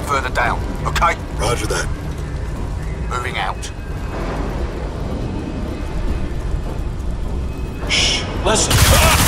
further down, okay? Roger that. Moving out. Shh. Listen.